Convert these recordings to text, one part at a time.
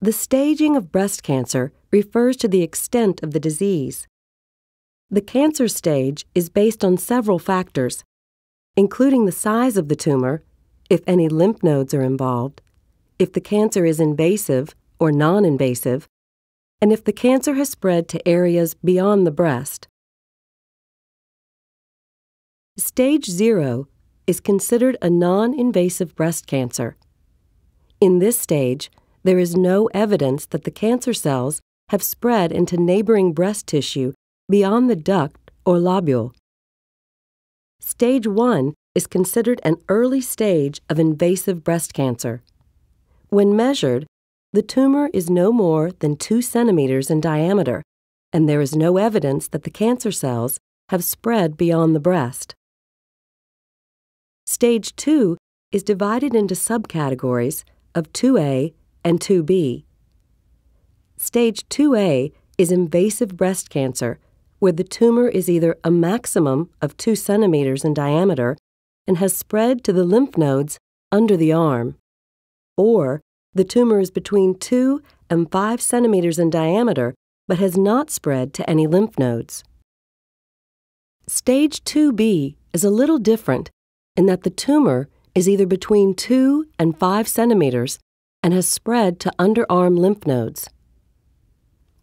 The staging of breast cancer refers to the extent of the disease. The cancer stage is based on several factors, including the size of the tumor, if any lymph nodes are involved, if the cancer is invasive or non invasive, and if the cancer has spread to areas beyond the breast. Stage 0 is considered a non invasive breast cancer. In this stage, there is no evidence that the cancer cells have spread into neighboring breast tissue beyond the duct or lobule. Stage 1 is considered an early stage of invasive breast cancer. When measured, the tumor is no more than 2 centimeters in diameter, and there is no evidence that the cancer cells have spread beyond the breast. Stage 2 is divided into subcategories of 2A and 2B. Stage 2A is invasive breast cancer, where the tumor is either a maximum of 2 centimeters in diameter and has spread to the lymph nodes under the arm, or the tumor is between 2 and 5 centimeters in diameter but has not spread to any lymph nodes. Stage 2B is a little different in that the tumor is either between 2 and 5 centimeters and has spread to underarm lymph nodes.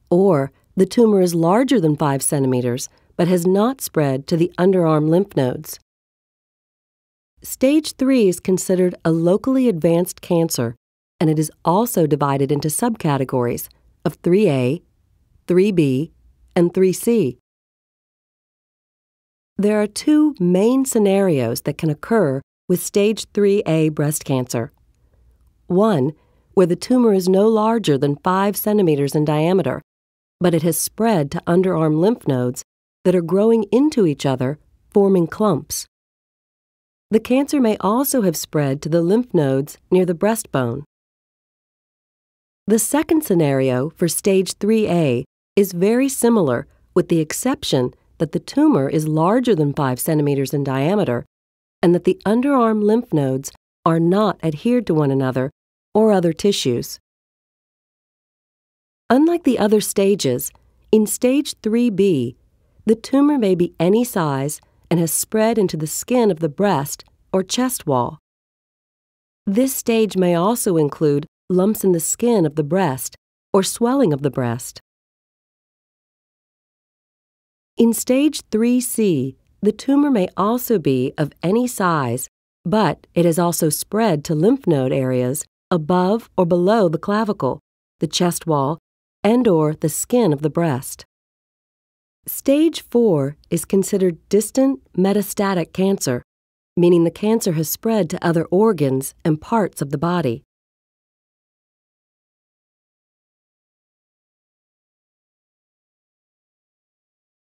Or the tumor is larger than 5 centimeters but has not spread to the underarm lymph nodes. Stage 3 is considered a locally advanced cancer, and it is also divided into subcategories of 3A, 3B, and 3C. There are two main scenarios that can occur with stage 3A breast cancer. One where the tumor is no larger than 5 centimeters in diameter, but it has spread to underarm lymph nodes that are growing into each other, forming clumps. The cancer may also have spread to the lymph nodes near the breastbone. The second scenario for stage 3A is very similar, with the exception that the tumor is larger than 5 centimeters in diameter and that the underarm lymph nodes are not adhered to one another or other tissues. Unlike the other stages, in stage 3B, the tumor may be any size and has spread into the skin of the breast or chest wall. This stage may also include lumps in the skin of the breast or swelling of the breast. In stage 3C, the tumor may also be of any size, but it has also spread to lymph node areas above or below the clavicle, the chest wall, and or the skin of the breast. Stage 4 is considered distant metastatic cancer, meaning the cancer has spread to other organs and parts of the body.